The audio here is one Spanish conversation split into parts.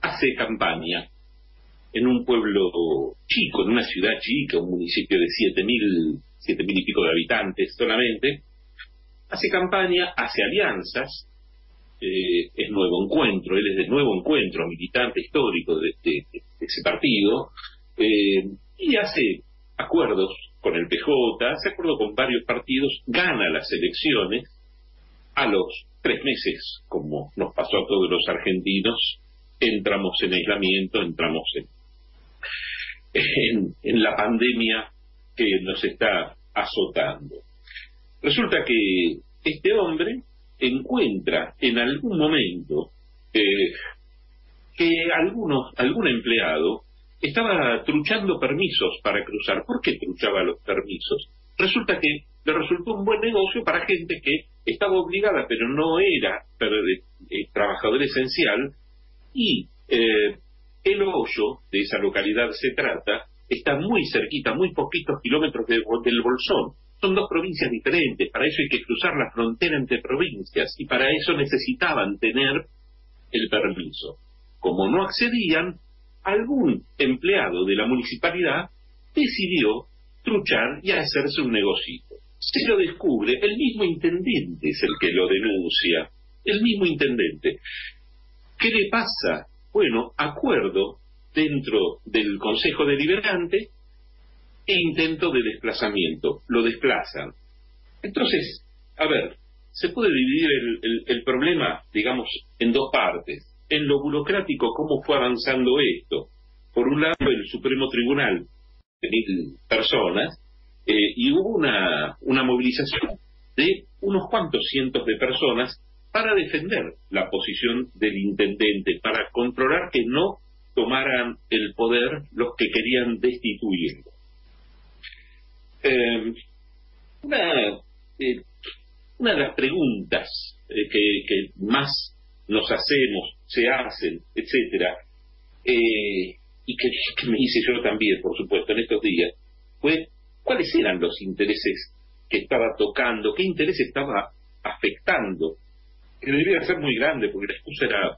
hace campaña en un pueblo chico, en una ciudad chica, un municipio de siete mil, siete mil y pico de habitantes solamente, hace campaña, hace alianzas, eh, es Nuevo Encuentro, él es de Nuevo Encuentro, militante histórico de, ese partido, eh, y hace acuerdos con el PJ, hace acuerdos con varios partidos, gana las elecciones, a los tres meses, como nos pasó a todos los argentinos, entramos en aislamiento, entramos en, en, la pandemia que nos está azotando. Resulta que este hombre encuentra en algún momento eh, que algunos, algún empleado estaba truchando permisos para cruzar. ¿Por qué truchaba los permisos? Resulta que le resultó un buen negocio para gente que estaba obligada, pero no era eh, trabajador esencial, y eh, el hoyo de esa localidad se trata, está muy cerquita, muy poquitos kilómetros del Bolsón. Son dos provincias diferentes, para eso hay que cruzar la frontera entre provincias y para eso necesitaban tener el permiso. Como no accedían, algún empleado de la municipalidad decidió truchar y hacerse un negocito. Se lo descubre, el mismo intendente es el que lo denuncia, el mismo intendente. ¿Qué le pasa? Bueno, acuerdo dentro del Consejo Deliberante e intento de desplazamiento. Lo desplazan. Entonces, a ver, se puede dividir el, problema, digamos, en dos partes. En lo burocrático, cómo fue avanzando esto. Por un lado, el Supremo Tribunal, de mil personas, eh, y hubo una, una movilización de unos cuantos cientos de personas para defender la posición del intendente, para controlar que no tomaran el poder los que querían destituirlo. Eh, una, eh, una de las preguntas que, más nos hacemos, se hacen, etcétera, y que, me hice yo también, por supuesto, en estos días, fue cuáles eran los intereses que estaba tocando, qué interés estaba afectando, que debía ser muy grande, porque la excusa era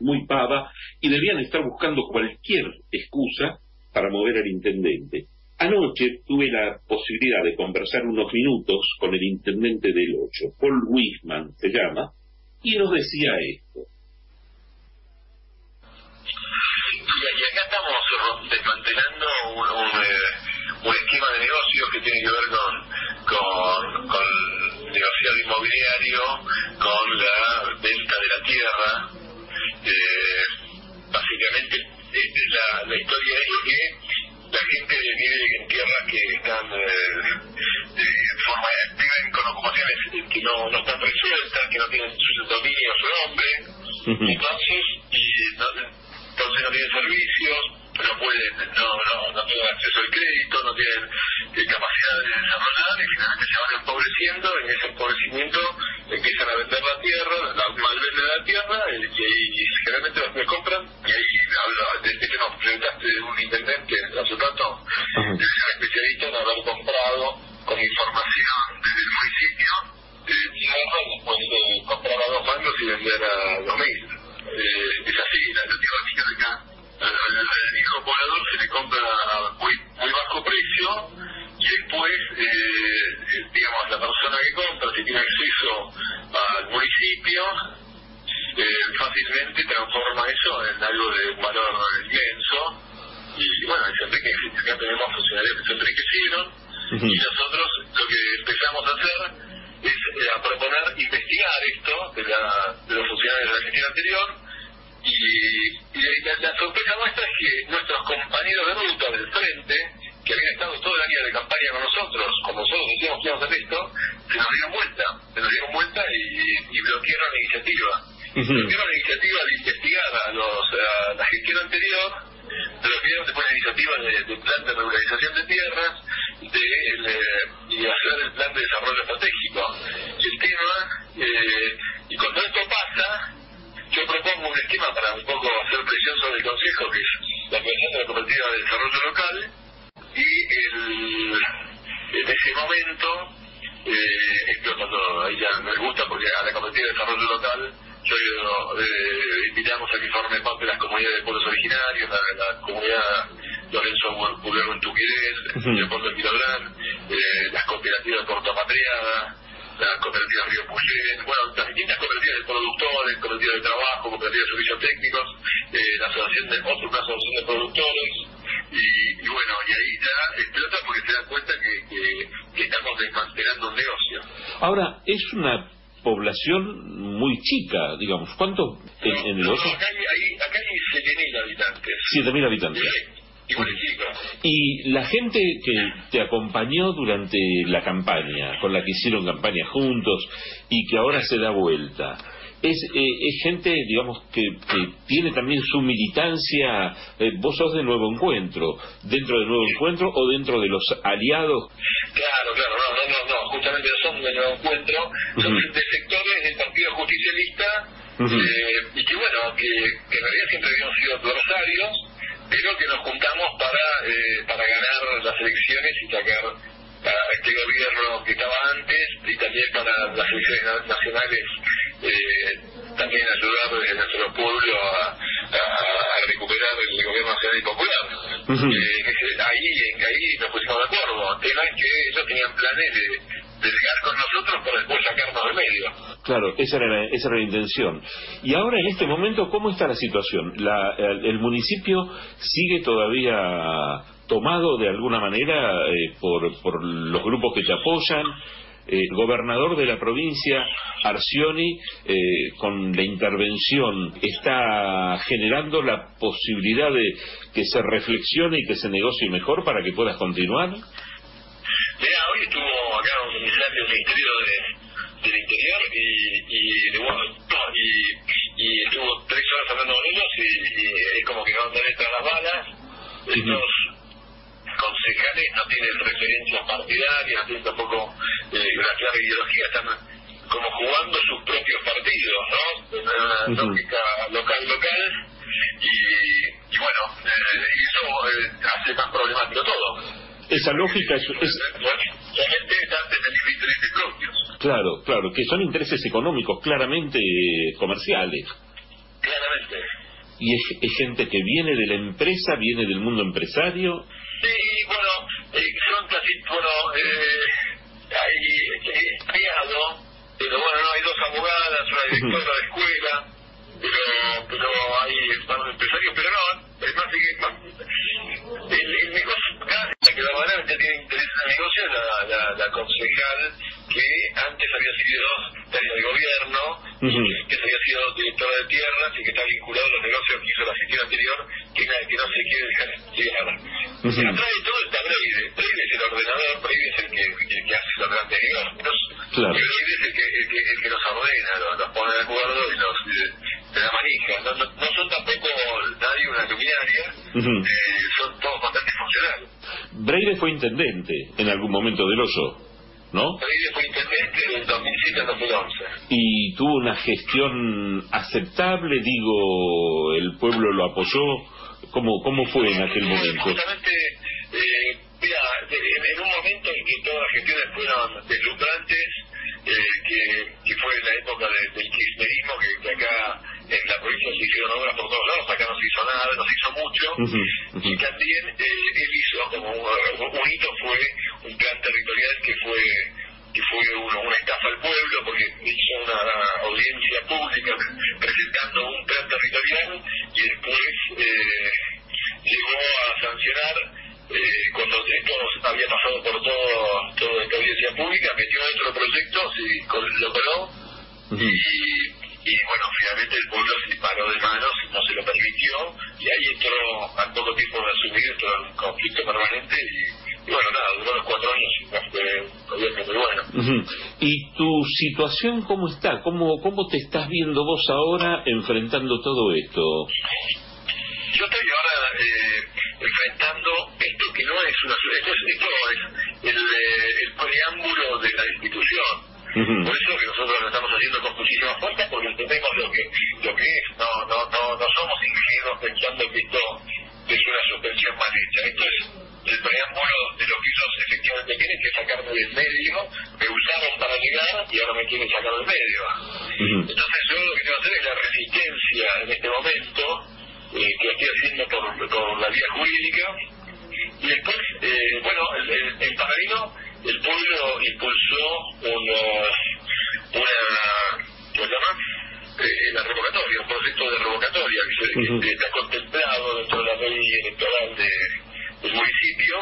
muy pava, y debían estar buscando cualquier excusa para mover al intendente. Anoche tuve la posibilidad de conversar unos minutos con el intendente del 8, Paul Wisman se llama, y nos decía esto. Y acá estamos desmantelando un, eh, esquema de negocios que tiene que ver con, con, con negociado inmobiliario, con la venta de la tierra. Eh, básicamente, este, la, la historia es que la gente vive en tierras que están eh, de forma con ocupaciones que no, no están resueltas, que no tienen su dominio su nombre, entonces, y, entonces no tienen servicios, no no, no, tienen acceso al crédito, no tienen eh, capacidad de desarrollar y finalmente se van empobreciendo, en ese empobrecimiento empiezan a vender la tierra, la, mal venden la tierra y, y, generalmente los que compran, y ahí hablo de, de que nos presentaste de un intendente hace rato, de ser especialista en haber comprado con información desde el municipio eh, tierra después de comprar a dos mangos y vender a dos mil. Persona que compra, si tiene acceso al municipio, eh, fácilmente transforma eso en algo de un valor inmenso. Y bueno, se enriquece. Acá tenemos funcionarios que se enriquecieron y nosotros lo que empezamos a hacer es eh, a proponer investigar esto de, la, de los funcionarios de la gestión anterior y, la, sorpresa nuestra es que nuestros compañeros de ruta del frente, que habían estado todo el año de campaña con nosotros, como nosotros decíamos que íbamos a hacer esto, se nos dieron vuelta, se nos dieron vuelta y, bloquearon la iniciativa. Bloquearon la iniciativa de investigar a, los, a la gestión anterior, bloquearon después la iniciativa de, plan de regularización de tierras de, y hacer el plan de desarrollo estratégico. Y el tema, eh, y cuando esto pasa, yo propongo un esquema para un poco hacer presión sobre el Consejo, que es la Comisión de la Cooperativa de Desarrollo ese momento, eh, esto cuando a ella me gusta, porque a la Cooperativa de Desarrollo Local yo eh, invitamos a que forme parte de las comunidades de pueblos originarios, la, la comunidad Lorenzo Burguero en Tuquirés, Leopoldo Quilodrán, eh, las cooperativas de Puerto Patriada, las cooperativas Río Puyén, bueno, las distintas cooperativas de productores, cooperativas de trabajo, cooperativas de servicios técnicos, eh, la asociación de, otra asociación de productores, y, y, bueno, y ahí ya explota porque se dan cuenta que, que, que estamos desmantelando un negocio. Ahora, es una población muy chica, digamos. ¿Cuánto en, en el No, oso? no, acá hay, hay, acá hay 7.000 habitantes. 7.000 habitantes. Sí. Y la gente que te acompañó durante la campaña, con la que hicieron campaña juntos y que ahora se da vuelta, es, eh, es gente, digamos, que, que tiene también su militancia. eh, vos sos de Nuevo Encuentro, dentro de Nuevo Encuentro o dentro de los aliados. Claro, claro, no, no, no, no, justamente son de nuevo encuentro, son Ujú. de sectores del Partido Justicialista eh, y que bueno, que, que en realidad siempre habíamos sido adversarios, pero que nos juntamos para, eh, para ganar las elecciones y sacar a este gobierno que estaba antes y también para las elecciones na- nacionales eh, también ayudar desde nuestro pueblo a, a, a recuperar el gobierno nacional y popular. Ujú. Eh, que se- ahí, ahí nos pusimos de acuerdo. El tema es que ellos tenían planes de, de llegar con nosotros para después sacarnos del medio. Claro, esa era, la, esa era la intención. Y ahora, en este momento, ¿cómo está la situación? La- el, el municipio sigue todavía tomado de alguna manera eh, por, por los grupos que te apoyan. Eh, gobernador de la provincia, Arcioni, eh, con la intervención, está generando la posibilidad de que se reflexione y que se negocie mejor para que puedas continuar. Mira, hoy estuvo acá un del Ministerio de, del Interior y, y, de y, y estuvo tres horas hablando con ellos y, y es como que van a tener las balas. Estos no tienen referencias partidarias, no tienen tampoco eh, una clara ideología, están como jugando sus propios partidos, ¿no? En una lógica local-local y, y bueno, eh, eso eh, hace más problemático todo. Esa lógica es- es, están defendiendo intereses propios, Claro, claro, que son intereses económicos claramente eh, comerciales. claramente. Y es, es gente que viene de la empresa, viene del mundo empresario. Sí, bueno, eh, son casi, bueno, eh, hay eh, empleado, pero bueno, no, hay dos abogadas, una directora de escuela, pero, pero hay varios empresarios, pero no, es más, el, el negocio, la que verdaderamente tiene la, la, la concejal que antes había sido secretaria de gobierno, Ujú. que había sido directora de tierras y que está vinculado a los negocios que hizo la gestión anterior, que, no se quiere dejar llegar. Atrás de todo está Breide. Breide es el ordenador, Breide es el que, el que hace los grandes negocios. Claro. Y Breide es el que, el que, el que nos ordena, los, pone de acuerdo y nos eh, te da manija. No, no, no son tampoco nadie una luminaria, eh, son todos funcionales. Breire fue intendente en algún momento del Oso, ¿no? Breide fue intendente del 2007 al 2011. Y tuvo una gestión aceptable, digo, el pueblo lo apoyó. ¿Cómo, cómo fue en aquel momento? Justamente, eh, mira, en, un momento en que todas las gestiones fueron deslumbrantes, eh, que, que fue en la época de- del kirchnerismo, que, que acá en la provincia se hicieron obras por todos lados, acá hizo nada, no se hizo mucho, y también eh, él hizo como un, un hito fue un plan territorial que fue que fue una, una estafa al pueblo porque hizo una audiencia pública presentando un plan territorial y después eh, llegó a sancionar eh, cuando esto había pasado por todo toda esta audiencia pública metió dentro de proyectos y col- lo coló Ujú. y, y bueno, finalmente el pueblo se paró de manos y no se lo permitió y ahí entró al poco tiempo de asumir entró en un conflicto permanente y, y bueno, nada, duró los cuatro años y fue un gobierno muy bueno. ¿Y tu situación cómo está? ¿Cómo, ¿Cómo te estás viendo vos ahora enfrentando todo esto? Yo estoy ahora eh, enfrentando esto que no es una... Esto es, esto es el, eh, el preámbulo de la Por eso que nosotros lo estamos haciendo con muchísima fuerza porque entendemos lo que lo que es. No, no, no, no somos ingenuos pensando que esto es una suspensión mal hecha. Esto es el preámbulo de lo que ellos efectivamente quieren, que es sacarme del medio, me usaron para negar y ahora me quieren sacar del medio. Entonces yo lo que tengo que hacer es la resistencia en este momento, eh, que estoy haciendo por, por la vía jurídica, y después, eh, bueno, en paralelo, el pueblo impulsó una, una ¿cómo se llama? Eh, la revocatoria, un proyecto de revocatoria que, está contemplado dentro de la ley electoral de, del municipio,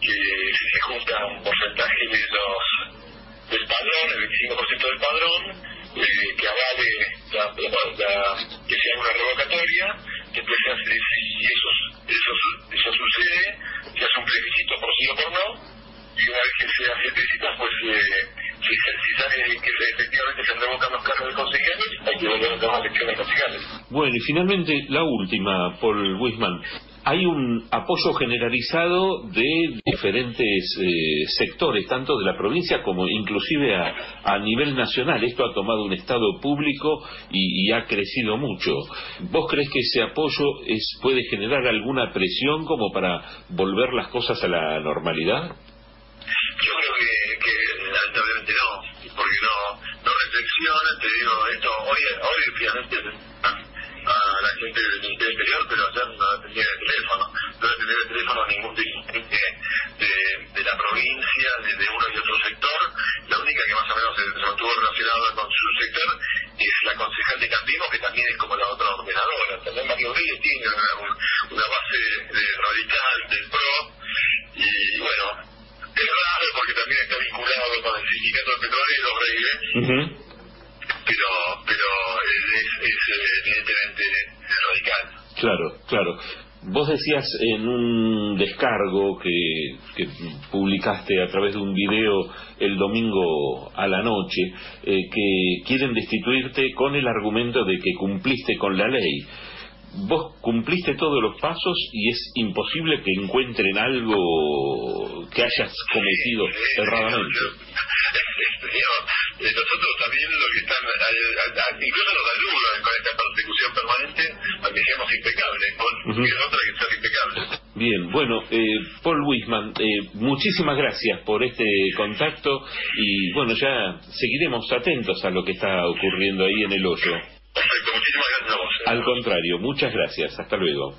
que se junta un porcentaje de los del padrón, el 25% del padrón, eh, que avale la, que sea una revocatoria, que se hace, si eso, eso, eso sucede, se hace un plebiscito por sí o por no, y. Bueno, y finalmente la última, Paul Wisman hay un apoyo generalizado de diferentes eh, sectores, tanto de la provincia como inclusive a, nivel nacional. Esto ha tomado un estado público y, ha crecido mucho. ¿Vos crees que ese apoyo es, puede generar alguna presión como para volver las cosas a la normalidad? No reflexiona, te digo, esto hoy, hoy finalmente a la gente del Ministerio Interior, pero ayer no atendía el teléfono, no atendía el teléfono a ningún dirigente de, de, la provincia, de, uno y otro sector. La única que más o menos se, mantuvo relacionada con su sector es la concejal de Campinos, que también es como la otra ordenadora. También Mario Reyes tiene una, base radical del PRO, y bueno, es raro porque también está vinculado con el sindicato de petroleros, Reyes pero pero es, evidentemente radical. Claro, claro. Vos decías en un descargo que, publicaste a través de un video el domingo a la noche eh, que quieren destituirte con el argumento de que cumpliste con la ley. Vos cumpliste todos los pasos y es imposible que encuentren algo que hayas cometido erradamente. Nosotros también lo que están, incluso los alumnos con esta persecución permanente, seamos impecables, con otra que ser impecable. Bien, bueno, eh, Paul Wisman, eh, muchísimas gracias por este contacto y bueno, ya seguiremos atentos a lo que está ocurriendo ahí en el hoyo. Perfecto, muchísimas gracias a vos. Al contrario, muchas gracias, hasta luego.